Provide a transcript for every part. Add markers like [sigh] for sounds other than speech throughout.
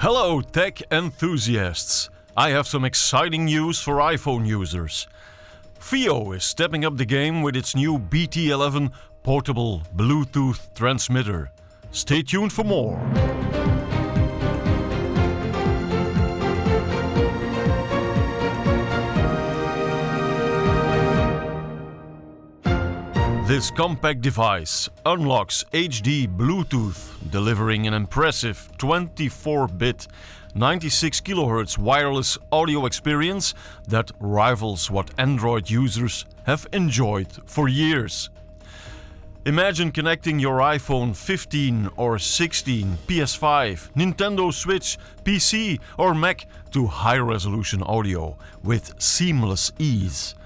Hello, tech enthusiasts! I have some exciting news for iPhone users. FiiO is stepping up the game with its new BT11 portable Bluetooth transmitter. Stay tuned for more. This compact device unlocks HD Bluetooth, delivering an impressive 24-bit 96 kHz wireless audio experience that rivals what Android users have enjoyed for years. Imagine connecting your iPhone 15 or 16, PS5, Nintendo Switch, PC or Mac to high-resolution audio with seamless ease.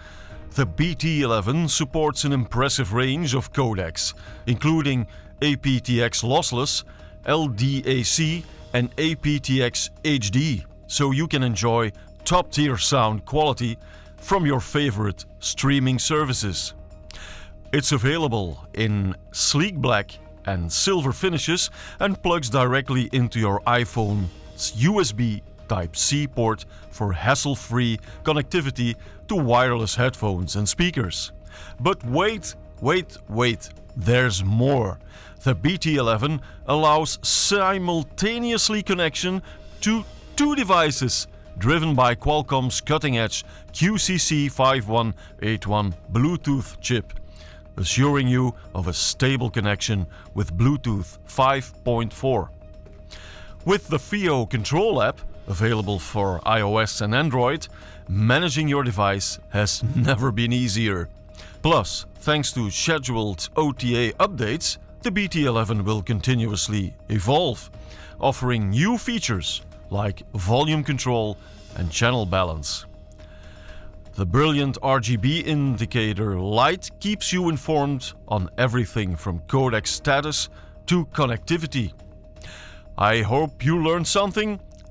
The BT11 supports an impressive range of codecs, including aptX lossless, LDAC, and aptX HD, so you can enjoy top tier sound quality from your favorite streaming services. It's available in sleek black and silver finishes and plugs directly into your iPhone's USB Type C port for hassle free connectivity to wireless headphones and speakers. But wait, wait, wait, there's more. The BT11 allows simultaneously connection to two devices driven by Qualcomm's cutting edge QCC5181 Bluetooth chip, assuring you of a stable connection with Bluetooth 5.4. With the FiiO Control app, available for iOS and Android, managing your device has [laughs] never been easier. Plus, thanks to scheduled OTA updates, the BT11 will continuously evolve, offering new features like volume control and channel balance. The brilliant RGB indicator light keeps you informed on everything from codec status to connectivity. I hope you learned something,